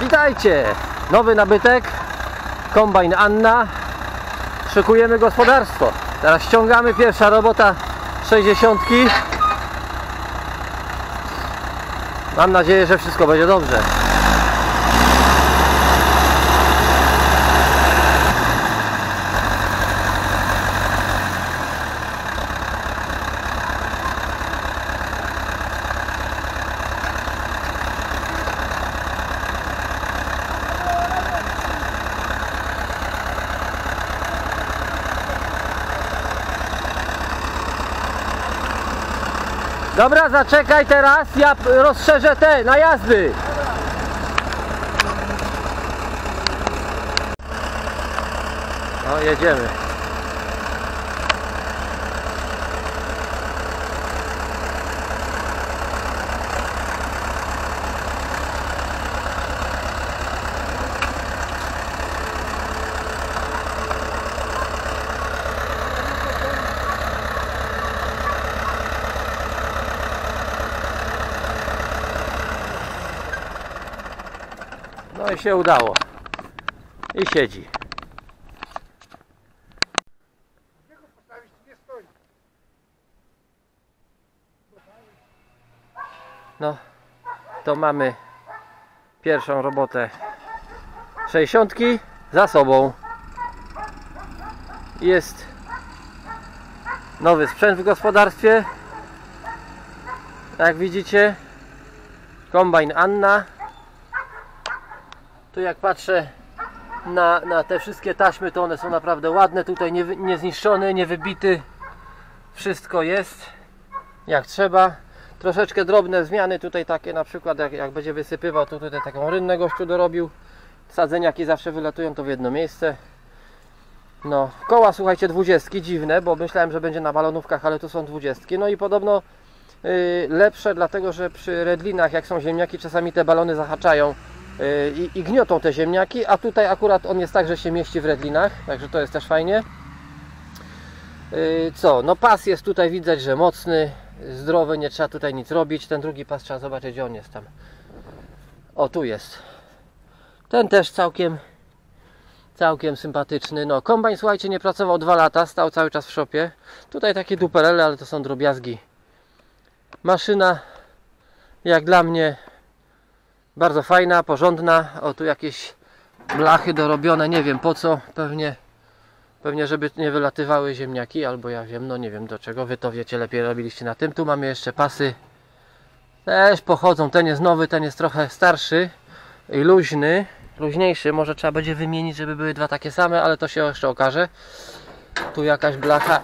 Witajcie! Nowy nabytek, kombajn Anna. Szykujemy gospodarstwo. Teraz ściągamy pierwsza robota 60. Mam nadzieję, że wszystko będzie dobrze. Dobra, zaczekaj teraz, ja rozszerzę te najazdy. No, jedziemy. No i się udało. I siedzi. No, to mamy pierwszą robotę 60 za sobą. Jest nowy sprzęt w gospodarstwie. Jak widzicie, kombajn Anna. Tu jak patrzę na, na te wszystkie taśmy, to one są naprawdę ładne. Tutaj nie, nie nie wybity. Wszystko jest jak trzeba. Troszeczkę drobne zmiany tutaj takie na przykład jak, jak będzie wysypywał, to tutaj taką rynnę gościu dorobił. Sadzeniaki zawsze wylatują to w jedno miejsce. No, koła słuchajcie, dwudziestki, dziwne, bo myślałem, że będzie na balonówkach, ale to są dwudziestki. No i podobno y, lepsze, dlatego że przy redlinach, jak są ziemniaki, czasami te balony zahaczają i, i gniotą te ziemniaki, a tutaj akurat on jest tak, że się mieści w redlinach, także to jest też fajnie. Y, Co, no pas jest tutaj widać, że mocny, zdrowy, nie trzeba tutaj nic robić. Ten drugi pas trzeba zobaczyć, gdzie on jest tam. O, tu jest. Ten też całkiem całkiem sympatyczny. No, kombajn, słuchajcie, nie pracował dwa lata, stał cały czas w szopie. Tutaj takie duperele, ale to są drobiazgi. Maszyna, jak dla mnie, bardzo fajna, porządna. O, tu jakieś blachy dorobione, nie wiem po co, pewnie pewnie żeby nie wylatywały ziemniaki, albo ja wiem, no nie wiem do czego, wy to wiecie, lepiej robiliście na tym. Tu mamy jeszcze pasy, też pochodzą, ten jest nowy, ten jest trochę starszy i luźny, luźniejszy, może trzeba będzie wymienić, żeby były dwa takie same, ale to się jeszcze okaże. Tu jakaś blacha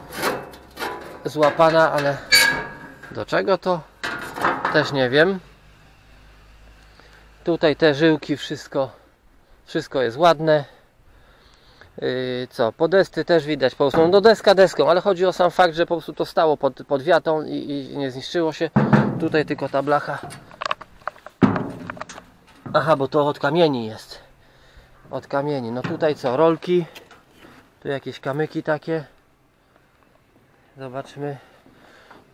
złapana, ale do czego to? Też nie wiem. Tutaj te żyłki, wszystko, wszystko jest ładne. Yy, co, podesty też widać po prostu, no deska deską, ale chodzi o sam fakt, że po prostu to stało pod, pod wiatą i, i nie zniszczyło się. Tutaj tylko ta blacha. Aha, bo to od kamieni jest. Od kamieni. No tutaj co, rolki. Tu jakieś kamyki takie. Zobaczmy.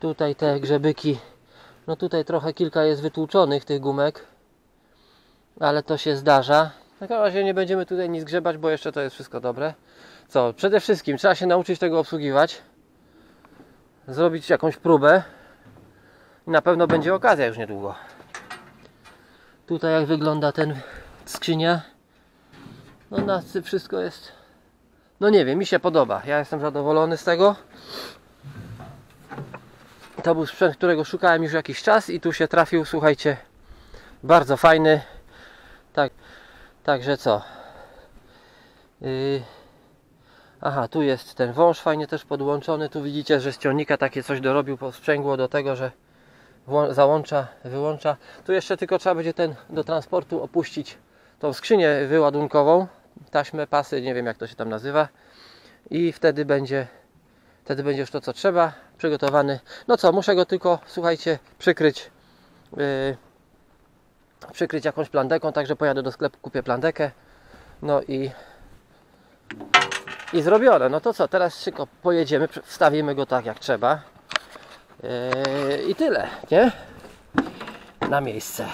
Tutaj te grzebyki. No tutaj trochę kilka jest wytłuczonych tych gumek. Ale to się zdarza. Na razie nie będziemy tutaj nic grzebać, bo jeszcze to jest wszystko dobre. Co? Przede wszystkim trzeba się nauczyć tego obsługiwać. Zrobić jakąś próbę. I na pewno będzie okazja już niedługo. Tutaj jak wygląda ten skrzynia. No na wszystko jest. No nie wiem, mi się podoba. Ja jestem zadowolony z tego. To był sprzęt, którego szukałem już jakiś czas i tu się trafił, słuchajcie, bardzo fajny. Tak, także co? Yy... Aha, tu jest ten wąż fajnie też podłączony. Tu widzicie, że z ciągnika takie coś dorobił, posprzęgło do tego, że załącza, wyłącza. Tu jeszcze tylko trzeba będzie ten do transportu opuścić tą skrzynię wyładunkową, taśmę, pasy, nie wiem jak to się tam nazywa i wtedy będzie wtedy będzie już to co trzeba, przygotowany. No co, muszę go tylko, słuchajcie, przykryć yy, przykryć jakąś plandeką, także pojadę do sklepu, kupię plandekę no i i zrobione. No to co, teraz szybko pojedziemy, wstawimy go tak jak trzeba yy, i tyle, nie? Na miejsce.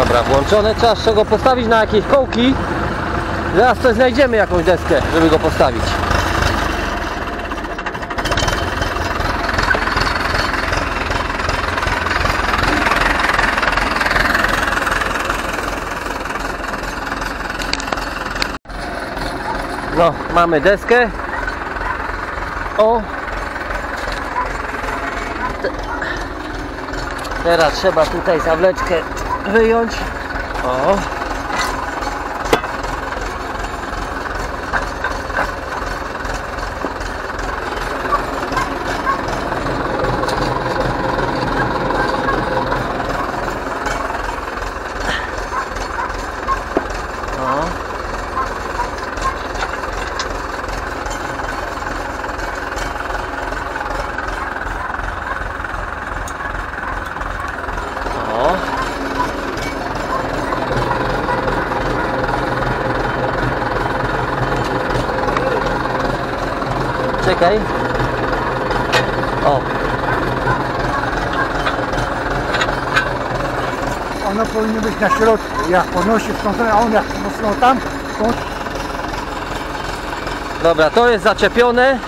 Dobra, włączone. Trzeba z czego postawić na jakieś kołki. Zaraz coś znajdziemy jakąś deskę, żeby go postawić. No, mamy deskę. O. Te- Teraz trzeba tutaj zawleczkę wyjąć. O. O. O. Czekaj. O, Ono powinno być na środku. Jak podnosi w tą stronę, a on jak mocno tam, to dobra, to jest zaczepione.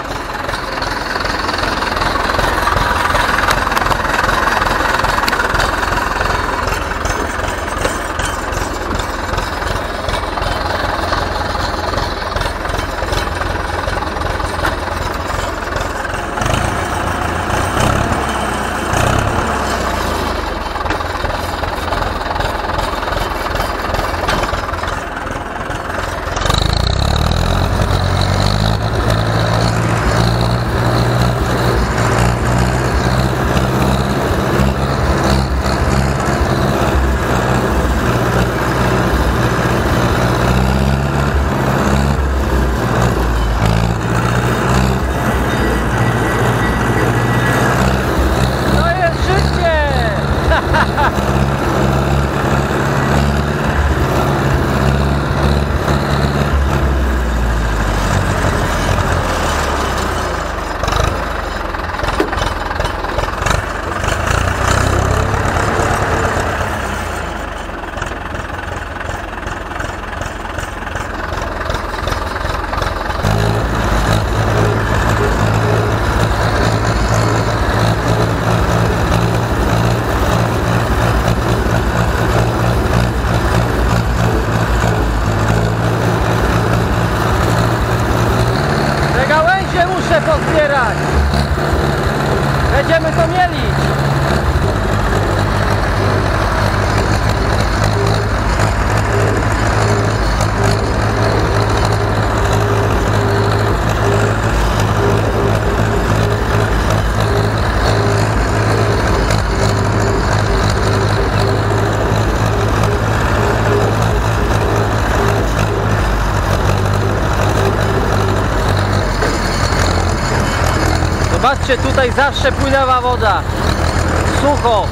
To jest życie! Te gałęzie muszę pozbierać. Będziemy to mieli. Zobaczcie, tutaj zawsze płynęła woda. Sucho.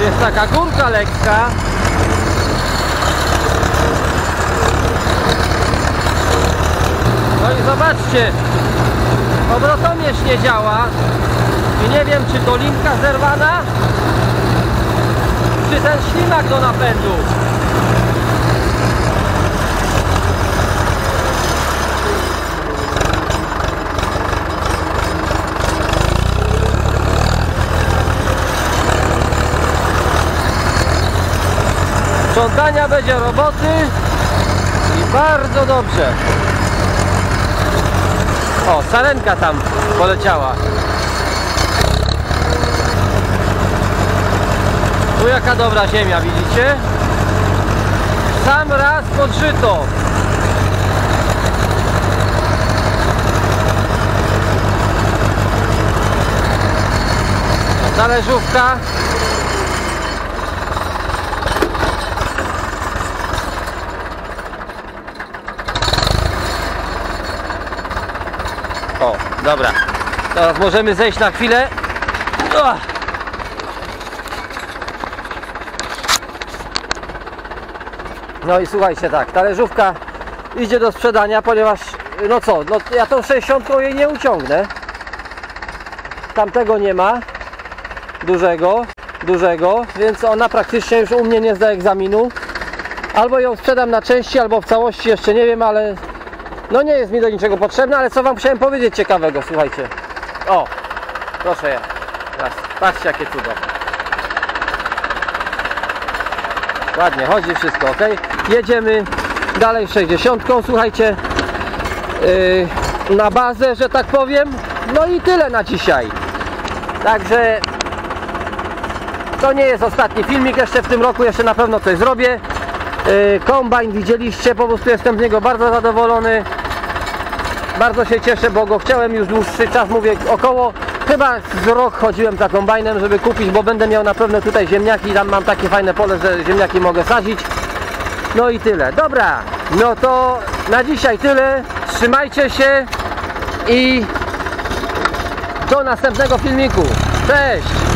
Jest taka górka lekka. No i zobaczcie, obrotomierz nie działa. I nie wiem, czy to linka zerwana, czy ten ślimak do napędu. Sprzątania będzie roboty i bardzo dobrze. O, sarenka tam poleciała. Tu jaka dobra ziemia, widzicie? Sam raz podżyto. Talerzówka. O, dobra. Teraz możemy zejść na chwilę. Ua. No i słuchajcie tak, talerzówka idzie do sprzedania, ponieważ no co, no ja tą 60 jej nie uciągnę. Tamtego nie ma dużego. dużego, więc ona praktycznie już u mnie nie zda egzaminu. Albo ją sprzedam na części, albo w całości, jeszcze nie wiem, ale no nie jest mi do niczego potrzebna, ale co wam chciałem powiedzieć ciekawego, słuchajcie. O, proszę ja. Raz, patrzcie jakie cudo. Ładnie, chodzi wszystko, ok? Jedziemy dalej 60, słuchajcie. Yy, na bazę, że tak powiem. No i tyle na dzisiaj. Także to nie jest ostatni filmik jeszcze w tym roku, jeszcze na pewno coś zrobię. Yy, Kombajn widzieliście, po prostu jestem z niego bardzo zadowolony. Bardzo się cieszę, bo go chciałem już dłuższy czas, mówię około chyba z rok chodziłem za kombajnem, żeby kupić, bo będę miał na pewno tutaj ziemniaki, tam mam takie fajne pole, że ziemniaki mogę sadzić. No i tyle. Dobra, no to na dzisiaj tyle. Trzymajcie się i do następnego filmiku. Cześć!